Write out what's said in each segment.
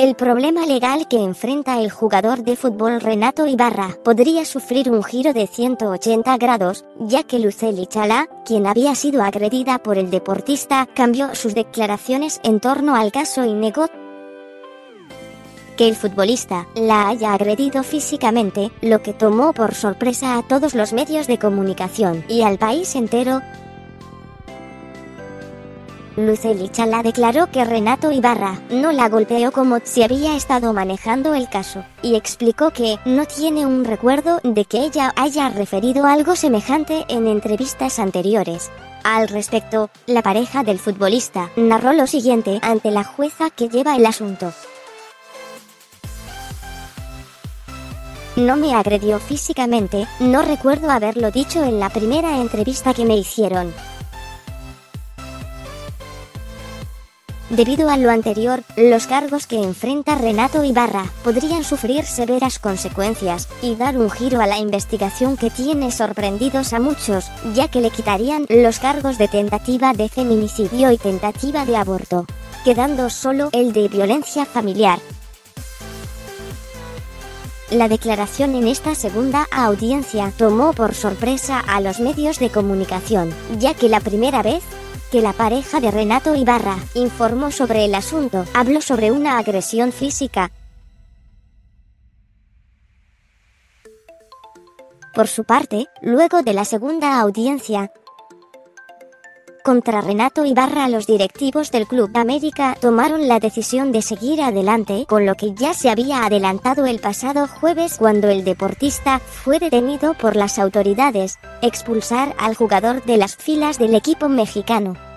El problema legal que enfrenta el jugador de fútbol Renato Ibarra podría sufrir un giro de 180 grados, ya que Luceli Chalá, quien había sido agredida por el deportista, cambió sus declaraciones en torno al caso y negó que el futbolista la haya agredido físicamente, lo que tomó por sorpresa a todos los medios de comunicación y al país entero, Luceli Chala declaró que Renato Ibarra no la golpeó como si había estado manejando el caso, y explicó que no tiene un recuerdo de que ella haya referido algo semejante en entrevistas anteriores. Al respecto, la pareja del futbolista narró lo siguiente ante la jueza que lleva el asunto. No me agredió físicamente, no recuerdo haberlo dicho en la primera entrevista que me hicieron. Debido a lo anterior, los cargos que enfrenta Renato Ibarra podrían sufrir severas consecuencias y dar un giro a la investigación que tiene sorprendidos a muchos, ya que le quitarían los cargos de tentativa de feminicidio y tentativa de aborto, quedando solo el de violencia familiar. La declaración en esta segunda audiencia tomó por sorpresa a los medios de comunicación, ya que la primera vez que la pareja de Renato Ibarra informó sobre el asunto, habló sobre una agresión física. Por su parte, luego de la segunda audiencia, contra Renato Ibarra los directivos del Club América tomaron la decisión de seguir adelante con lo que ya se había adelantado el pasado jueves cuando el deportista fue detenido por las autoridades, expulsar al jugador de las filas del equipo mexicano.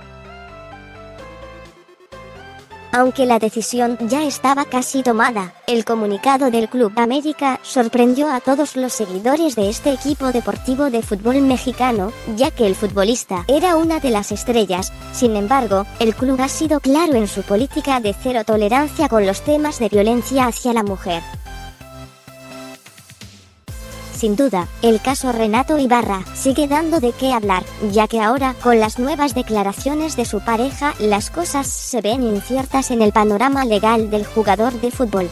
Aunque la decisión ya estaba casi tomada, el comunicado del Club América sorprendió a todos los seguidores de este equipo deportivo de fútbol mexicano, ya que el futbolista era una de las estrellas. Sin embargo, el club ha sido claro en su política de cero tolerancia con los temas de violencia hacia la mujer. Sin duda, el caso Renato Ibarra sigue dando de qué hablar, ya que ahora, con las nuevas declaraciones de su pareja, las cosas se ven inciertas en el panorama legal del jugador de fútbol.